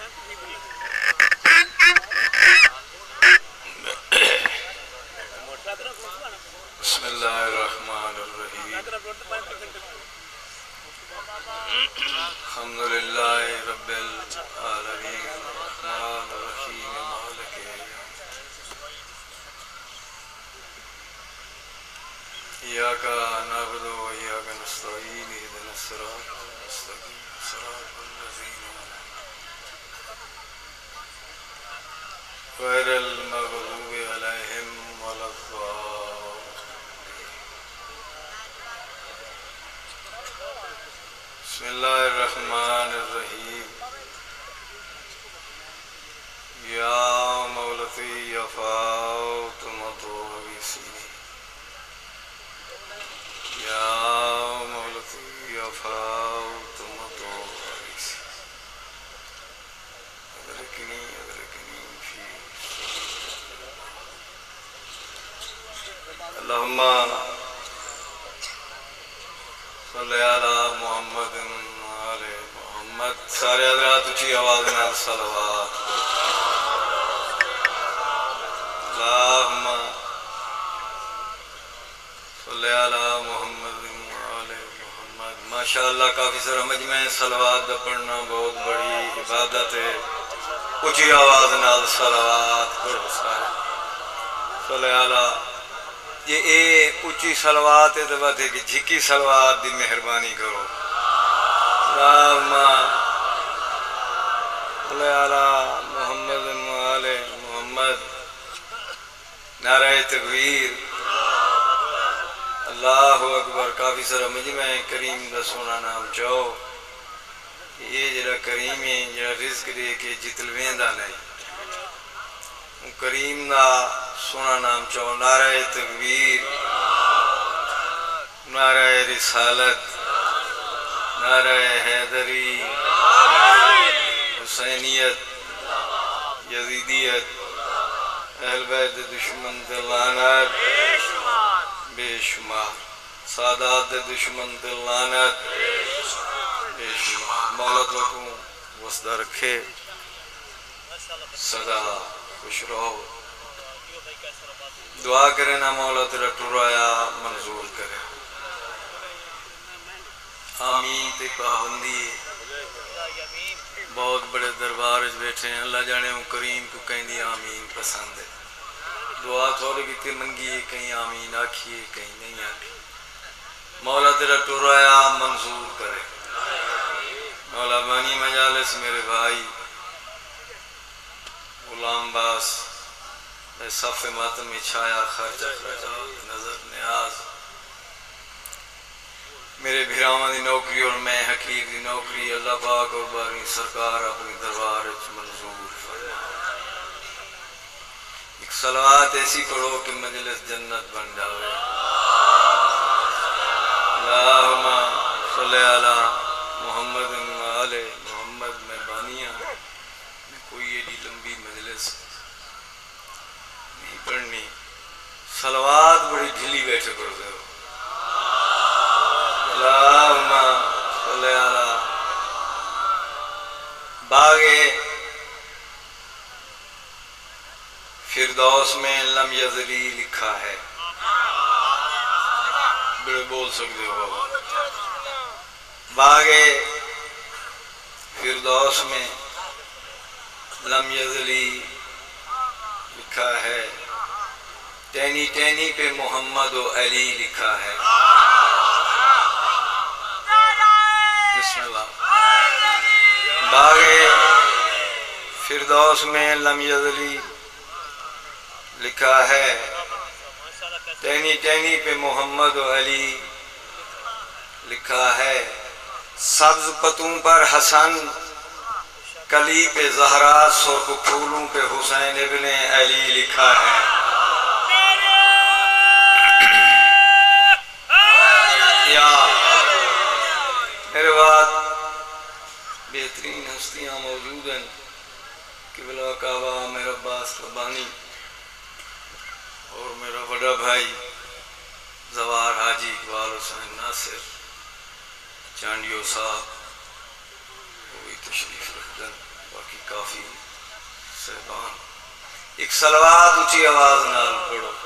بسم بسم الله الرحمن الرحيم يا الرحیم يا فاطمة فاطمت يا یا يا فاطمة ویسی أدركني أدركني في اللهم صل على سارے حضرات اچھی آواز میں صلوات اللہم صلی علی محمد علی محمد۔ ماشاءاللہ کافی سارا مجمع صلوات دا پڑھنا بہت بڑی عبادت ہے۔ اچھی آواز نال صلوات پڑھو سارے۔ صلی علی۔ یہ اے اچھی سلوات ہے تو بات ہے کہ جھکی سلوات دی مہربانی کرو۔ اللہم صلی علی محمد وآل محمد۔ نعرہ تکبیر۔ اللہ اکبر۔ کافی سارا جی مجمع کریم دا سونا نام چاہو۔ یہ جڑا کریم ہے، جڑا رزق دے کے جی جتلویں دا نہیں کریم دا سونا نام چاہو۔ نعرہ تکبیر۔ نعرہ رسالت۔ نعرہ حیدری۔ حسینیت، یزیدیت، اہل بیت دشمن دلانت بے شمار۔ سادات دشمن دلانت بے شمار۔ مولا تو وسدہ رکھے صدا خوش رہو۔ دعا کرے نا مولا تیرا ٹرایا منظور کرے۔ آمین تے پابندی۔ بہت بڑے دربار بیٹھے ہیں۔ اللہ جانے ہوں کریم کو کہیں دی آمین پسند ہے۔ دعا تھوڑے کی تے منگی ہے کہیں آمین آکھیے، کہیں نہیں آکھی مولا تیرا ٹرایا منظور کرے مولا بانی مجالس میرے بھائی، غلام باس صف ماتم میں چھایا خرچ اخراجات نظر نیاز میرے بھراواں دی نوکری اور میں حقیق دی نوکری، اللہ پاک اور باری سرکار اپنی دربار وچ منظور فرما ایک صلوات ایسی پڑھو کہ مجلس جنت بن جاوے۔ اللہم صلی علی محمد وآل محمد میں بانیاں میں کوئی ایڈی لمبی مجلس نہیں پڑھنی۔ سلوات بڑی ڈھلی بیٹھے کر دے اللہم صلی علی فردوس میں لم یزلی لکھا ہے بڑے بول سکتے ہو بابا باغے فردوس میں لم یزلی لکھا ہے ٹینی ٹینی پہ محمد و علی لکھا ہے بسم اللہ باغ فردوس میں لم یزلی لکھا ہے، ٹینی ٹینی پہ محمد و علی لکھا ہے، سبز پتوں پر حسن، کلی پہ زہرا، سرخ پھولوں پہ حسین ابن علی لکھا ہے۔ یا میرے بعد بہترین ہستیاں موجود ہیں قبلہ کعبہ میرا عباس ربانی اور میرا بڑا بھائی زوار حاجی اقبال حسین ناصر، چانڈیو صاحب وہ بھی تشریف رکھتے ہیں، باقی کافی صحبان ایک سلوات اچھی آواز نال پڑھو۔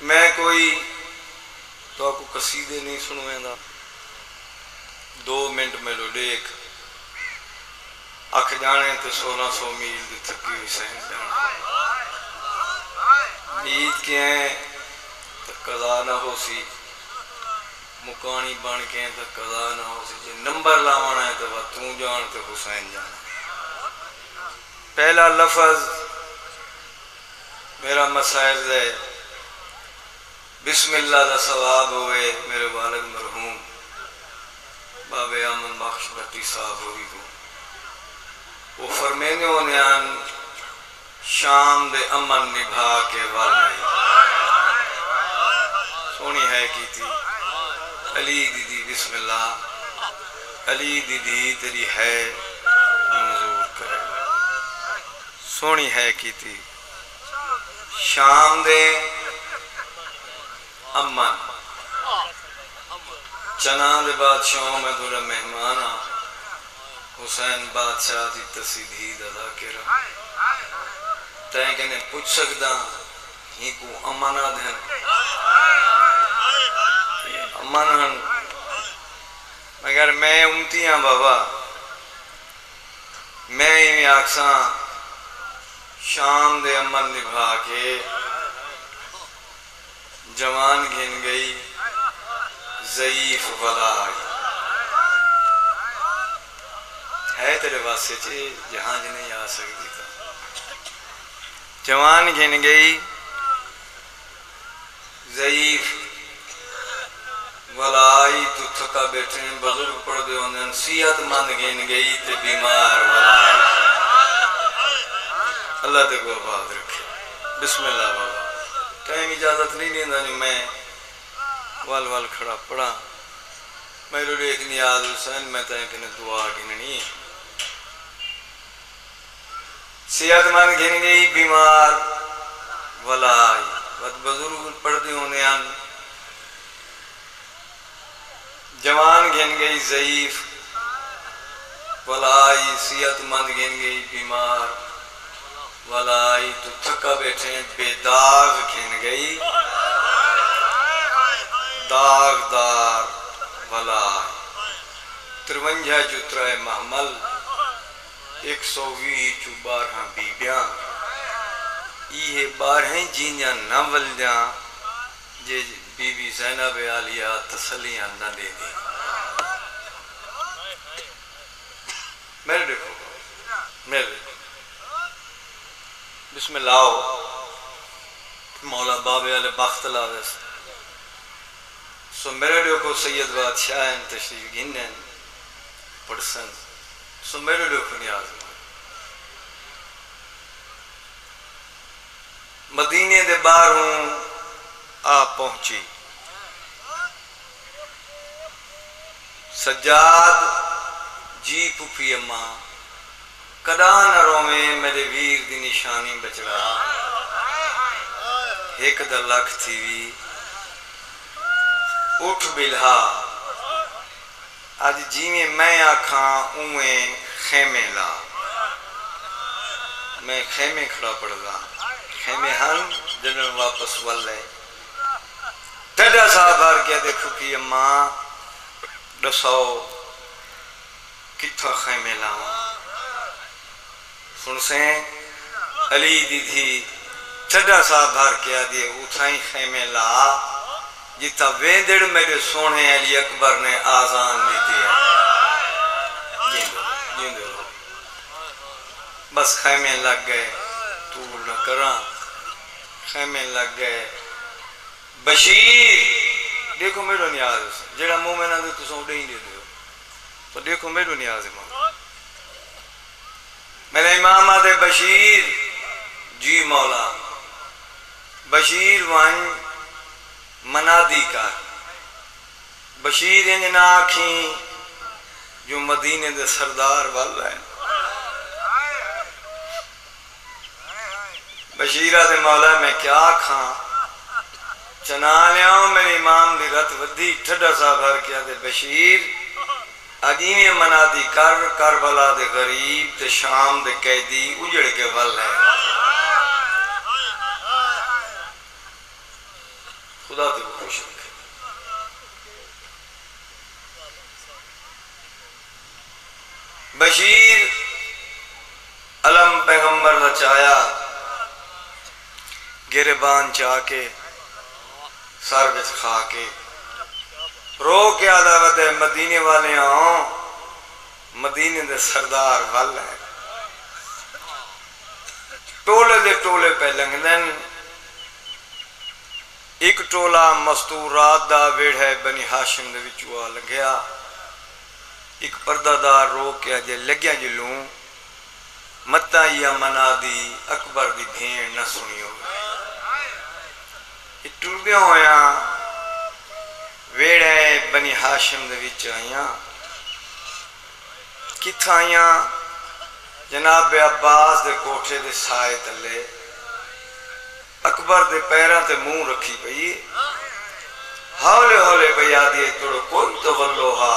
میں کوئی تو آپ کو قصیدے نہیں سنویں دا دو منٹ میں لو دیکھ اکھ جانے تو سولہ سو میل دی تھکی ہوئی سہن جانا نیت کے ہیں تو قضا نہ ہو سی۔ مکانی بن کے ہیں تو قضا نہ ہو سی۔ جی نمبر لاوانا ہے تو وہ توں جان تو حسین جانا۔ پہلا لفظ میرا مسائل ہے۔ بسم اللہ دا ثواب ہوئے، میرے والد مرحوم بابے آمن بخش بٹی صاحب ہوئی ہوں۔ وہ فرمینے ہونیان شام دے امن نبھا کے والمائی سونی ہے کی تھی۔ علی دیدی، بسم اللہ۔ علی دیدی، تیری ہے منظور کرے۔ سونی ہے کی تھی۔ شام دے امن چنا دے بادشاہوں میں دورا مہمانا ہاں۔ حسین بادشاہ دی تصیدید ادا کرا۔ تین کہنے پوچھ سکتا ہاں، ہی کو امانا دین امانا مگر میں امتی ہاں بابا۔ میں ہی آکساں شام دے امن نبھا کے جوان گھن گئی، ضعیف ولا ہے تیرے واسطے چے جہاں جنہیں آ سکتی تھا جوان گھن گئی، ضعیف ولائی تو تھکا بیٹھے ہیں، بزرگ پڑھ دے انہیں صیحت مند گھن گئی تے بیمار ولائی اللہ تے کو آباد رکھے۔ بسم اللہ بابا۔ کہیں اجازت نہیں دینا جو جی میں وال وال کھڑا پڑا میں رو ایک نیاز حسین، میں تاہیں کہ دعا گننی۔ صحت مند گھن گئی، بیمار۔ ولائی۔ بد بزرگ پڑھ دی ہونے آن جوان گھن گئی، ضعیف۔ ولائی۔ صحت مند گھن گئی، بیمار۔ ولائی، تو تھکا بیٹھے ہیں، بے داغ گھن گئی۔ داغ دار، ولائی۔ ترونجہ جترہ محمل، ایک سو وی چو بارہاں بی بیاں یہ بارہیں جینیاں نہ ولدیاں۔ جے بی بی زینب عالیہ تسلیاں نہ دے دی میرے دیکھو میرے دیکھو۔ بسم اللہ مولا بابے علی بخت لاویس سو میرے لیے کو سید بادشاہ ہیں، تشریف گنن پڑسن سو میرے لیے کو نیاز مدینے دے بار ہوں آ پہنچی۔ سجاد جی پپی اماں۔ کدا نہ رویں میرے ویر دی نشانی بچڑا۔ ایک دا لکھ تھی۔ وی اٹھ بلہا۔ آج جی میں میں آکھاں اویں خیمے لا۔ میں خیمے کھڑا پڑ گا خیمے ہن جنہوں واپس والے ٹڈا صاحب ہر کیا دیکھو کی اماں دساؤ کتھا خیمے لاؤں سن علی دی تھی چھڑا صاحب بھار کیا دیئے اتھائیں خیمے لا جتا ویندڑ میرے سونے علی اکبر نے آزان دی دیا جیندو جیندو بس خیمے لگ گئے طول نہ کران خیمے لگ گئے بشیر دیکھو میرو نیاز جڑا مومنہ دے تو سو ڈہیں دے دے تو دیکھو میرو نیاز ہے مومن میرے امام آدھے بشیر۔ جی مولا۔ بشیر وان منادی کا۔ بشیر انج نہ آکھیں جو مدینے دے سردار والا ہے۔ بشیرہ دے مولا، میں کیا کھاں چنا لیا میرے امام دی رت ودی ٹھڈا سا بھر کیا دے بشیر۔ عجیمی منا دی کر، کربلا دے غریب تے شام دے قیدی اجڑ کے ول ہے۔ خدا تے خوش رکھے۔ بشیر علم پیغمبر دا چایا، گربان چاہ کے سر بچ کھا کے رو کے آدھا ودے مدینے والے آؤں مدینے دے سردار وال ہے ٹولے دے ٹولے پہ لنگدن ایک ٹولا مستورات دا ویڑ ہے بنی ہاشم دے وچوا لگیا ایک پردہ دار رو کے آجے لگیا جلوں متا یا منا دی اکبر دی بھین نہ سنی ہو یہ ٹوڑدیا ہویا ویڑ ہے بنی ہاشم دے وچ آیاں کتھا آیاں جناب عباس دے کوٹھے دے سائے تلے۔ اکبر دے پیرہ تے منہ رکھی پئی۔ ہولے ہولے بیا دیے توڑو کوئی تو بلو ہا۔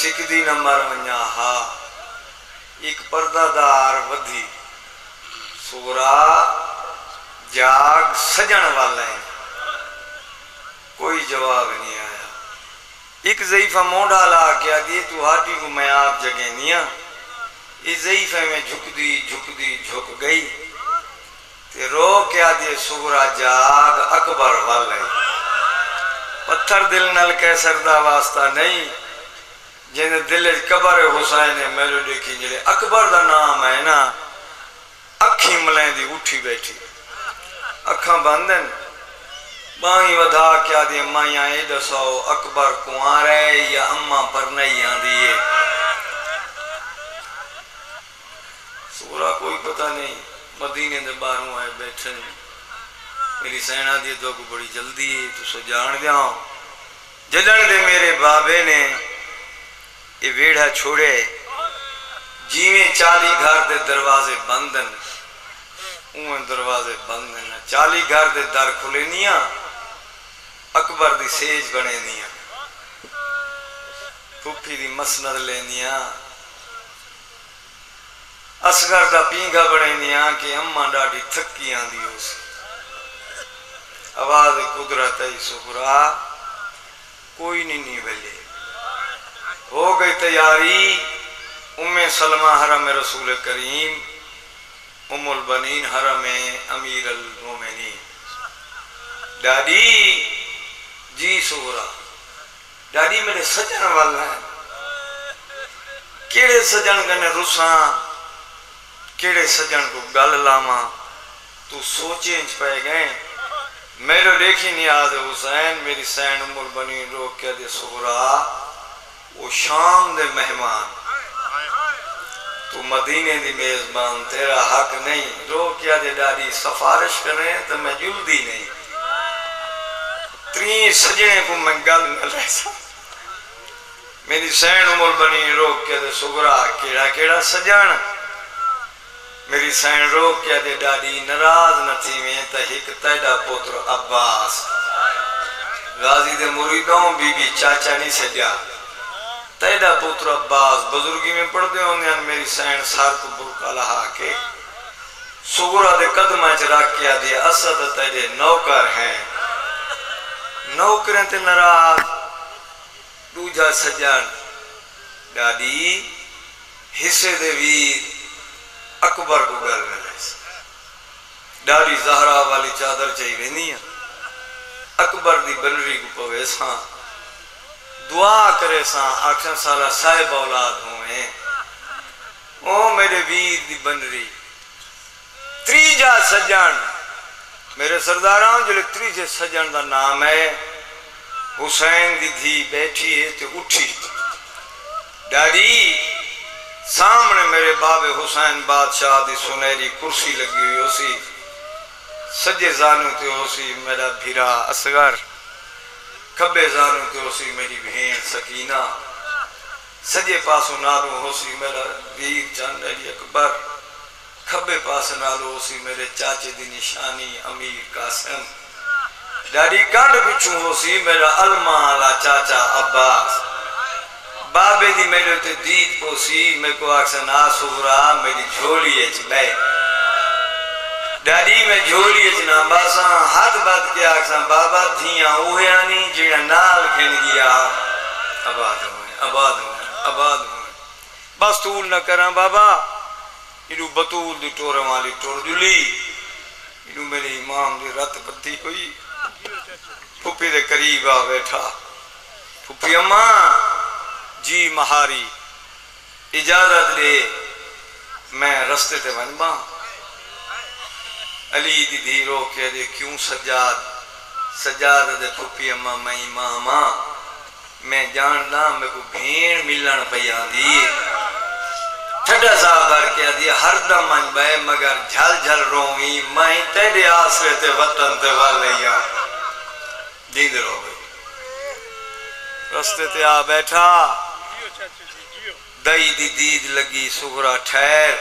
سکھ دی نمبر ونیا ہا۔ ایک پردہ دار ودھی۔ سورا جاگ سجن والا ہے کوئی جواب نہیں آیا۔ ایک ضعیفہ موڈا لا کیا دی تو ہاٹی کو میں آپ جگہ نیا ہاں۔ اس ضعیفہ میں جھک دی جھک دی جھک گئی۔ تے رو کیا دی سورا جاگ اکبر والا پتھر دل نل کے سردہ واسطہ نہیں۔ جن دل قبر حسین نے میلو دیکھی جلے اکبر دا نام ہے نا۔ اکھی ملیں دی اٹھی بیٹھی۔ اکھاں بندن۔ بائیں ودھا کیا دی مائیاں اے دساؤ، اکبر کوار ہے یا اممہ پر نہیں آن دیئے سورا کوئی پتہ نہیں، مدینے دے باروں آئے بیٹھن میری سینہ دی تو کو بڑی جلدی ہے، تو سو جان دیا ہوں۔ جلن دے میرے بابے نے یہ ویڑا چھوڑے۔ جیویں چالی گھر دے دروازے بندن اوہ دروازے بندن چالی گھر دے در کھلے نیا اکبر دی سیج بنے نیا پھوپی دی مسند لے نیا اسگر دا پینگا بنے نیا کہ اممہ ڈاڑی تھکی آن ہو سی۔ آواز قدرت ہے سکرا کوئی نہیں نہیں بھلے ہو گئی تیاری۔ ام سلمہ حرم رسول کریم۔ ام البنین حرم امیر المومنین۔ ڈاڈی جی سورا، ڈاڈی میرے سجن والا ہے کیڑے سجن گنے رساں، کیڑے سجن کو گل لاما تو سوچیں انچ پہ گئے۔ میرے دیکھی نیاز حسین، میری سین ام البنین روک کے دے سورا۔ وہ شام دے مہمان۔ تو مدینے دی میزبان، تیرا حق نہیں۔ رو کیا دے ڈاڈی سفارش کریں تو میں جلدی نہیں۔ ترین سجنے کو میں گل نہ لیسا میری سین عمر بنی روک کے دے سگرا کیڑا کیڑا سجن۔ میری سین روک کے دے ڈاڈی نراز نہ تھی میں تا ہک تیڑا پوتر عباس۔ غازی دے مریدوں بی بی چاچا نہیں سجا۔ تیڑا پوتر عباس بزرگی میں پڑھ دے ہونے میری سین سار کو برکا لہا کے۔ سگرا دے قدمہ چ رکھ کیا دے اسد تیڑے نوکر ہیں۔ نوکریں تے نراز دوجہ سجن ڈاڈی حصے دے ویر اکبر کو گل میں لیس ڈاڈی زہرہ والی چادر چاہی وینی ہے اکبر دی بنری کو پوے ساں دعا کرے ساں آکشن سالہ صاحب اولاد ہوئے او میرے ویر دی بنری تریجہ سجن میرے سرداران جو تریجہ سجن دا نام ہے حسین دی دھی بیٹھی ہے تو اٹھی ڈاڈی سامنے میرے باب حسین بادشاہ دی سنہری کرسی لگی ہوئی ہو سی سجے زانو تے ہو سی میرا بھیرا اسگر کبے زانو تے ہو سی میری بہن سکینہ سجے پاسو نالو ہو سی میرا ویر چند علی اکبر کھبے پاس نالو سی میرے چاچے دی نشانی امیر قاسم۔ ڈاڈی کنڈ پچھوں ہو سی میرا علمہ علا چاچا عباس۔ بابے دی میرے تے دید کو سی میں کو آکسن آسورا میری جھولی اچ بے ڈاڈی، میں جھولی اچ نا باسا بات کیا آکسن بابا دھیاں اوہے آنی جیڑا نال کھن گیا۔ آباد ہوئے آباد ہوئے آباد ہوئے۔ بس طول نہ کران بابا۔ ایڈو بطول دی ٹورے والی ٹور جلی ایڈو میری امام دی رت پتی ہوئی۔ پھپی دے قریب آ بیٹھا۔ پھپی اماں جی مہاری، اجازت دے۔ میں رستے تے ونبا علی دی دھی رو کے دے کیوں سجاد؟ سجاد دے پھپی اماں، میں اماماں میں جاندا ہاں، میں کو بھین ملن پیا دی ٹھڈا صاحب بھر کے دی ہر دم من بے، مگر جھل جھل روئی میں تیرے آسرے تے وطن تے والیا دیند رو گئی۔ رستے تے آ بیٹھا۔ دائی دی دید لگی سغرا ٹھہر۔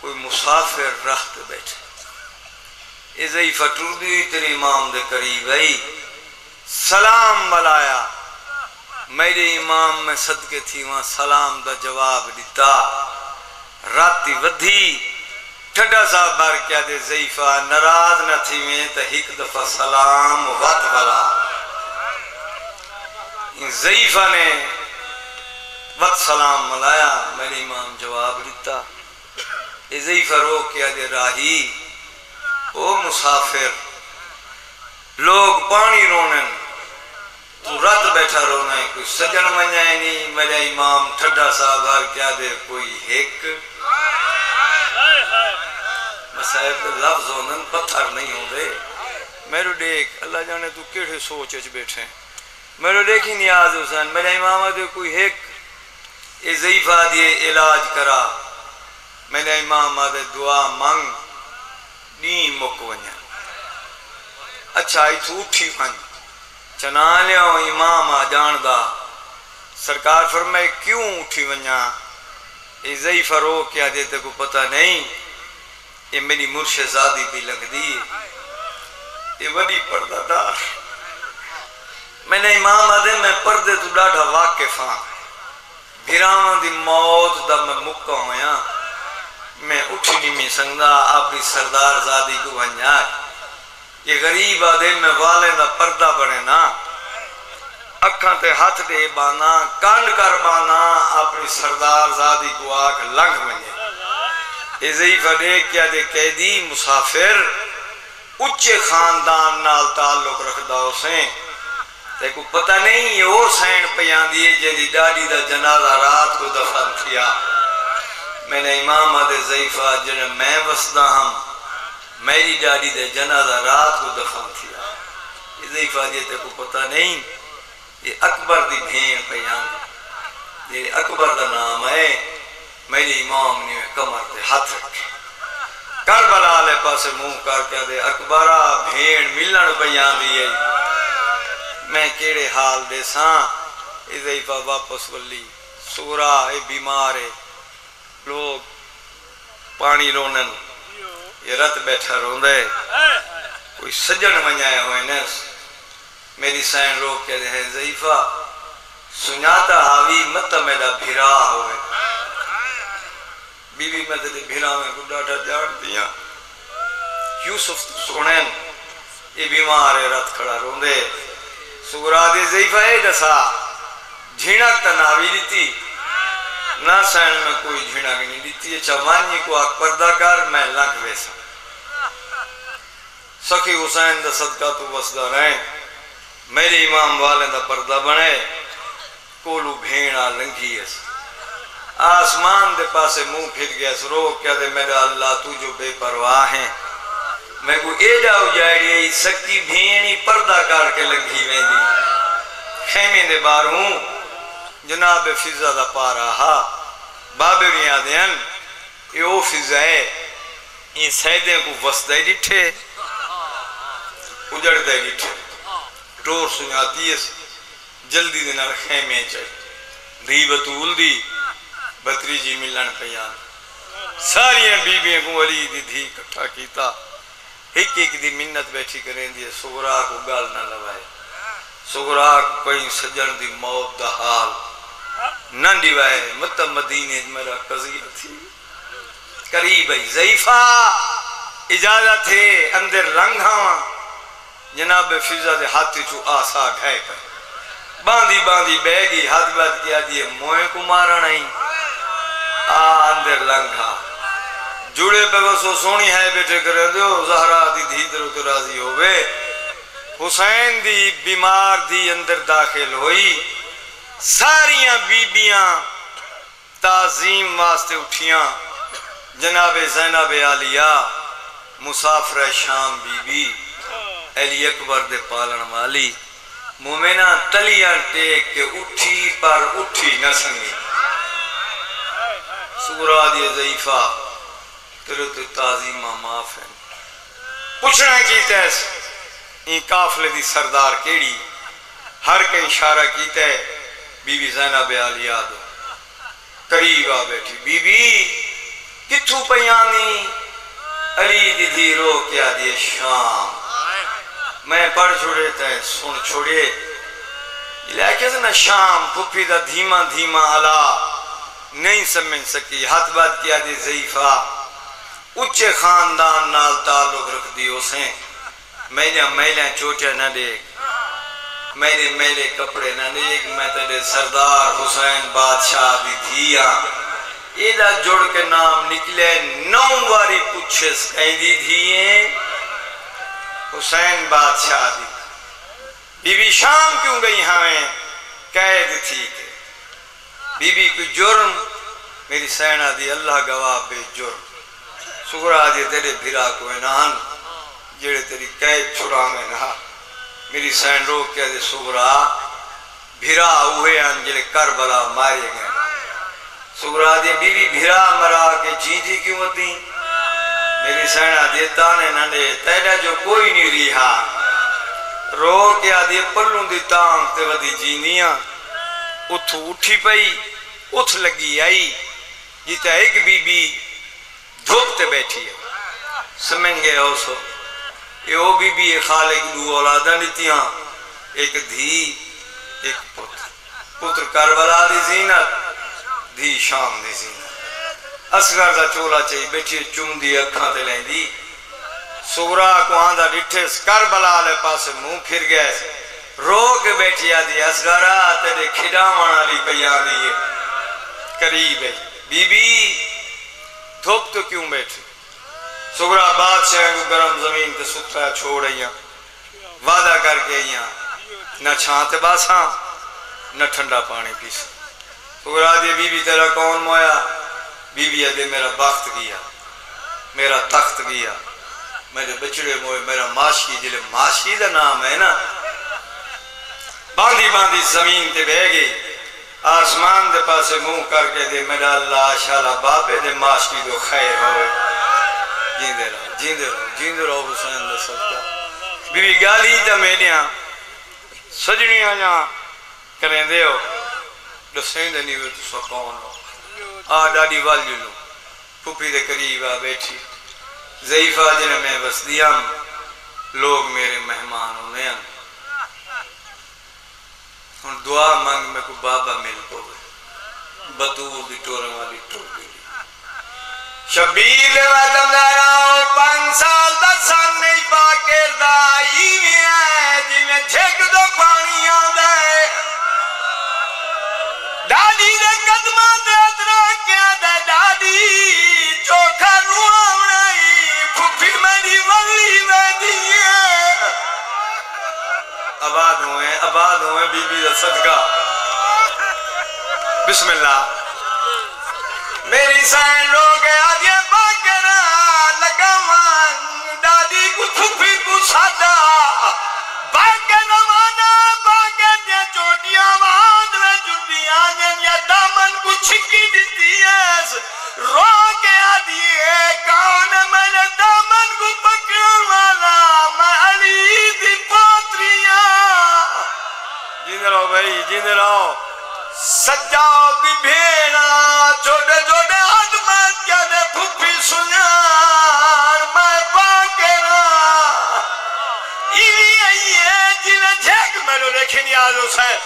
کوئی مسافر رہت بیٹھے۔ ازائی فٹر دی تیری امام دے قریب آئی۔ سلام بلایا میرے امام میں صدقے تھی، وہاں سلام دا جواب دیتا۔ راتی ودھی، ٹھڈا صاحب بار کیا دے زیفہ نراز نہ تھی میں تا ہک دفعہ سلام وات بلا زیفہ نے وقت سلام ملایا، میرے امام جواب دیتا۔ زیفہ رو کیا دے راہی، او مسافر، لوگ پانی رونن تو رات بیٹھا رونا ہے، کوئی سجن منجائے نہیں میرے امام ٹھڈا صاحب ہر کیا دے، کوئی ایک۔ مسائب لفظ ہونن پتھر نہیں ہوں دے۔ میرے دیکھ، اللہ جانے تو کیڑے سوچ اچ بیٹھے۔ میرے دیکھی نیاز حسین میرے امام دے کوئی ایک۔ اے ضعیفہ دیے علاج کرا۔ میرے امام دے دعا منگ نی مک ونیا اچھا ای تو اٹھی ون چنا لیاں امام آ جان دا سرکار فرمائے کیوں اٹھی ونیا اے ضعیفہ رو کیا دیتے کو پتہ نہیں یہ میری مرشد زادی بھی لگ دی یہ بڑی پردہ دار میں نے امام آدھے میں پردے تو ڈاڑھا واقف ہاں بھیران دی موت دا میں مکہ ہویا میں اٹھی نہیں میں سنگا اپنی سردار زادی کو بنیا یہ غریب آدھے میں والے دا پردہ بڑھے نا۔ اکھاں تے ہاتھ دے بانا، کانڈ کر بانا، اپنی سردار زادی کو آکھ لنگ بنیا یہ ضعیفہ دے کیا دے قیدی مسافر اچھے خاندان نال تعلق رکھ دا اسیں تے کو پتہ نہیں، یہ وہ سین پیان دیئے جدی ڈاڈی دا جنازہ رات کو دفن کیا۔ میں نے امام دے ضعیفہ جنہ میں وسدا ہم میری ڈاڈی دے جنازہ رات کو دفن کیا یہ ضعیفہ تے کو پتہ نہیں۔ یہ اکبر دی بھین پیان۔ یہ اکبر دا نام ہے۔ میری امام نے کمر تے ہاتھ رکھے۔ کربلا لے پاسے منہ کر کے دے اکبرہ بھین ملن پیان دیئے میں کیڑے حال دے ساں۔ اے واپس ولی۔ سورا اے بیمارے لوگ پانی رونن یہ رت بیٹھا رون دے کوئی سجن منجائے ہوئے نیس میری سائن روک کے دے ضعیفہ سنیاتا حاوی مت میرا بھیرا ہوئے بی بی میں دے بھیرا میں کو ڈاٹا جان دیا یوسف سنین یہ بیمار رت کھڑا رون دے سورا دے ضعیفہ ہے دسا جھینک تناوی لیتی نہ سین میں کوئی جھینک نہیں لیتی چوانی کو آگ پردہ کر، میں لنگ ویسا۔ سخی حسین دا صدقہ تو وسدہ رہیں میرے امام والے دا پردہ بنے۔ کولو بھینا لنگی اس آسمان دے پاسے منہ پھر گیا سرو کیا دے میرا اللہ تو جو بے پرواہ ہیں۔ میں کو اے جاؤ جائے گئی سکی بھینی پردہ کار کے لنگی میں دی خیمے دے بار ہوں۔ جناب فضا دا پا رہا بابے بھی آدھین اے او فضا ہے ان سیدیں کو وسدہ ڈٹھے اجڑ دے ڈٹھے ٹور سنیاتی ہے، جلدی دینا خیمے چاہیے بھی بطول دی بطری جی ملن پیان۔ ساری بی بی کو علی دی دھی کٹھا کیتا۔ ایک ایک دی منت بیٹھی کریں دی سغرا کو گال نہ لوائے۔ سغرا کو کوئی سجن دی موت دا حال۔ نہ دیوائے مت مطلب مدینے میرا قضیہ تھی۔ قریب ہے ضعیفہ اجازت ہے اندر رنگ ہاں۔ جناب فضا دے ہاتھ چو آسا گھائے کر باندھی باندھی بہ گئی، ہاتھ بات کیا دیئے جی موئے کو مارا نہیں آ، اندر لنگا ہاں۔ جوڑے پہ وہ سو سونی ہے بیٹھے کرے دیو زہرا دی دھی درو تو راضی ہوئے حسین دی بیمار دی اندر داخل ہوئی۔ ساریاں بیبیاں تعظیم واسطے اٹھیاں۔ جناب زینب عالیہ، مسافر شام بی بی علی اکبر دے پالن والی۔ مومنہ تلیاں ٹیک کے اٹھی پر اٹھی نہ سنگی سورا دی ضعیفہ، تیرے تو تعظیمہ معاف ہے پوچھنا کیتا ہے این کافلے دی سردار کیڑی؟ ہر کے اشارہ کیتا ہے۔ بی بی زینب عالیہ دو قریب آ بیٹھی۔ بی بی کتھو پیانی علی دی دی رو کیا دیے شام۔ میں پڑھ چھوڑے تے سن چھوڑے۔ علاقے سے نا شام پھپی دا دھیما دھیما علا نہیں سمجھ سکی۔ ہاتھ بات کیا دی ضعیفہ۔ اچھے خاندان نال تعلق رکھ دی اسے میں نے میلیں چوٹے نہ دیکھ۔ میں نے میلے کپڑے نہ دیکھ میں تیرے سردار حسین بادشاہ دی دھیا ہاں۔ ایدہ جوڑ کے نام نکلے، نو واری پوچھے سکیں دی دھیے حسین بادشاہ دی بی بی شام کیوں گئی ہاں ہمیں قید تھی کہ۔ بی بی کوئی جرم، میری سینہ دی اللہ گواہ بے جرم۔ سگرہ دی تیرے بھرا کو انہان جڑے تیری قید چھڑا میں نہا میری سین روک دے سگرہ بھرا ہوئے ہیں کربلا مارے گئے سگرہ دی بی بی بھرا مرا کے جی جی کیوں ہوتی؟ میری سینہ دیتا نے نہ دے جو کوئی نہیں ریہا رو کیا دی پلوں دی تانگ تے ودی جینیاں۔ اتھو اٹھی پئی، اتھ لگی آئی۔ جیتا ایک بی بی دھوپتے بیٹھی ہے۔ سمیں گے ہو سو۔ یہ او بی بی خالق دو اولادہ نیتیاں ایک دھی، ایک پتر۔ پتر کربلا دی زینت، دھی شام دی زینت۔ اسگر دا چولا چاہی بیٹھی چم دی اکھاں تے لیں دی۔ سگرا کو آندھا ڈٹھے، کربلا لے پاسے منہ پھر گئے۔ رو کے بیٹھی آدھی اسگرا تیرے کھڑا مانا لی پیا دیئے قریب ہے۔ بی بی، دھوپ تو کیوں بیٹھے؟ سگرا بادشاہ کو گرم زمین تے سترا چھوڑ ایاں وعدہ کر کے ایاں نہ چھانتے باساں نہ ٹھنڈا پانی پیس سگرا دی بی بی تیرا کون مویا بی بی آدھے میرا بخت گیا میرا تخت گیا میرے بچڑے موئے میرا ماشی جلے ماشی دا نام ہے نا باندھی باندھی زمین تے بہ گئی آسمان دے پاسے منہ کر کے دے میرا اللہ شالا بابے دے ماشی دو خیر ہوئے جیندے رہو جیندے رہو جیندے رہو حسین دے صدقہ بی بی گالی جا میلیاں سجنی آجا کریں دے ہو دسیں دے نیوے تو سو کون ہو آ ڈاڈی والی لو پھوپی دے قریب آ بیٹھی ضعیفہ جنہیں میں بس دیاں لوگ میرے مہمان ہونے ہیں ہن دعا مانگ میں کو بابا مل کو بطور دی ٹورے والی ٹوکی شبیل وطن دارا پانچ سال دا سان نہیں پاکر دا ایوی ہے جی میں جھک دو پانی آدھا ہے ڈاڈی دے قدمہ دے ادرا کیا دے ڈاڈی چوکھا روح روامنائی پھوپی میری ولی میں دیئے۔ آباد ہوئے آباد ہوئے بی بی دا صدقہ۔ بسم اللہ۔ میری سین رو سجاد بھیڑا، جوڑے جوڑے آدمہ کیا نے پھپی سنیار، میں باکرا ایلی آئیے جنہ جھیک میں رکھنی آدھو سائے